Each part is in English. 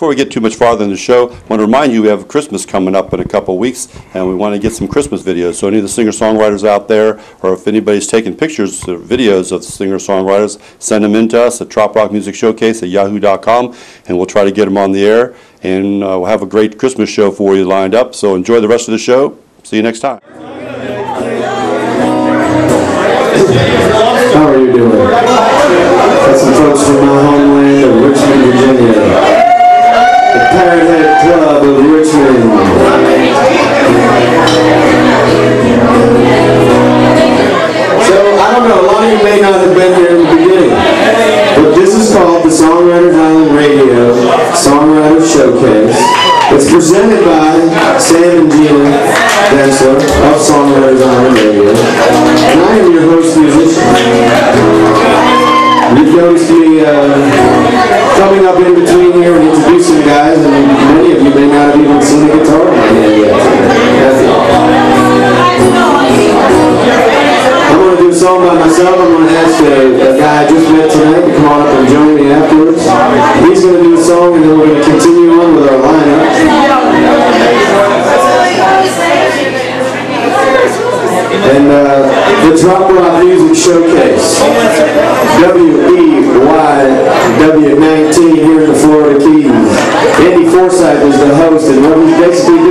Before we get too much farther in the show, I want to remind you we have Christmas coming up in a couple weeks, and we want to get some Christmas videos. So any of the singer-songwriters out there, or if anybody's taking pictures or videos of singer-songwriters, send them in to us at Trop Rock Music Showcase at yahoo.com, and we'll try to get them on the air. And uh, we'll have a great Christmas show for you lined up. So enjoy the rest of the show. See you next time. How are you doing? May not have been here in the beginning, but this is called the Songwriters Island Radio Songwriters Showcase. It's presented by Sam and Gina Densler of Songwriters Island Radio, and I am your host musician. You've noticed me uh, coming up in between here and introducing guys, and many of you may not have even seen a guitar in my hand yet. I'm going to do a song by myself. Just met tonight to come on up and join me afterwards. He's going to do a song, and then we're going to continue on with our lineup. And uh, the Trop Rock Music Showcase. WEYW19 here in the Florida Keys. Andy Forsyth is the host, and what he's basically doing,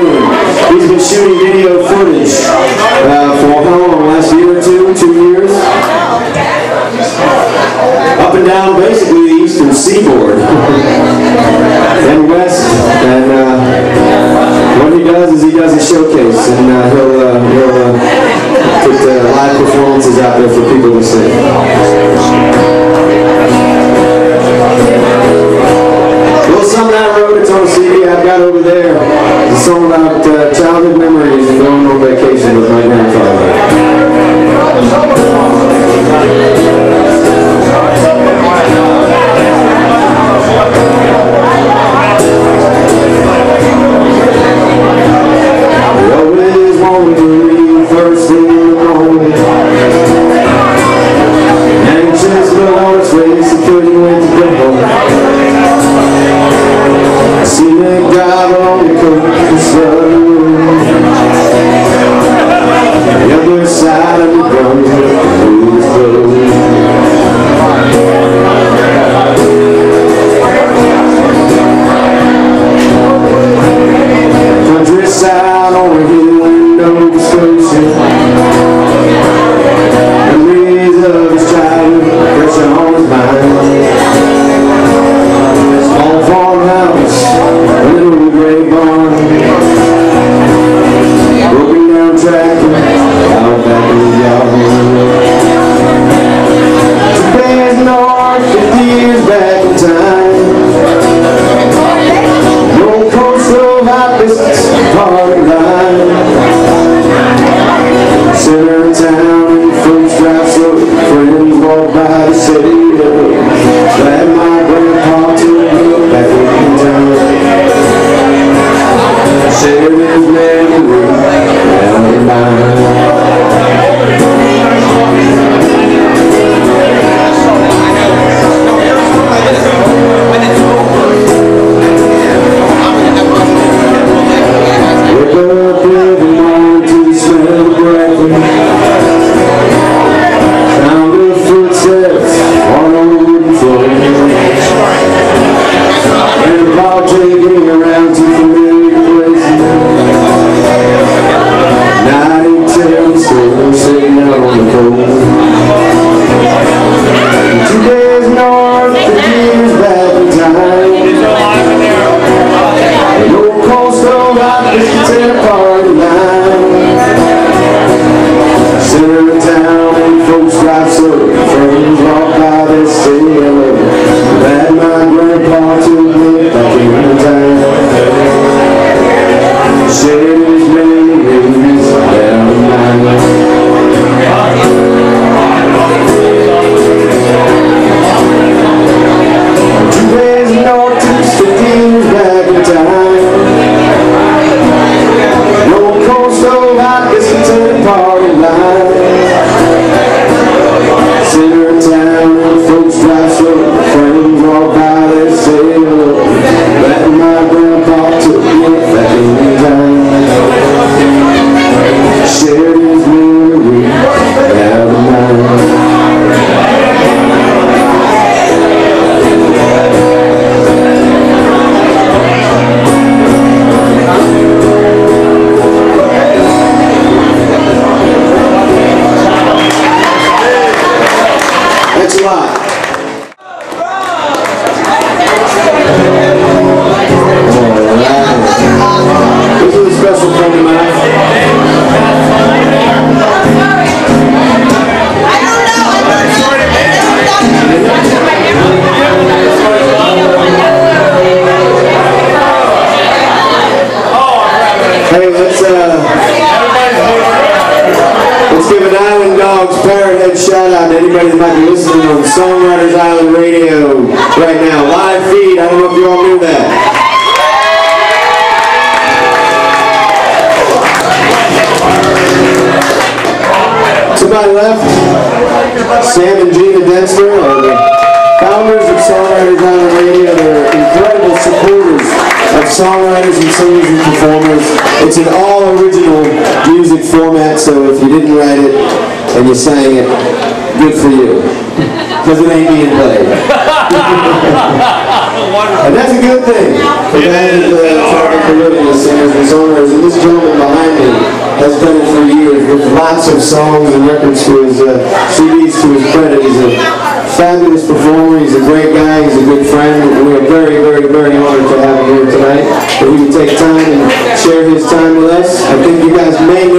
anybody that might be listening on Songwriters Island Radio right now. Live feed. I don't know if you all knew that. To my left, Sam and Gina Dexter are the founders of Songwriters Island Radio. They're incredible supporters of songwriters and singers and performers. It's an all original music format, so if you didn't write it and you sang it, good for you. Because it ain't being played. and that's a good thing. Bands that uh, try to live as singers and songwriters. And this gentleman behind me has done it for years with lots of songs and records to his uh, CDs to his credit. He's a fabulous performer. He's a great guy. He's a good friend. And we are very, very, very honored to have him here tonight. If he would take time and share his time with us. I think you guys may know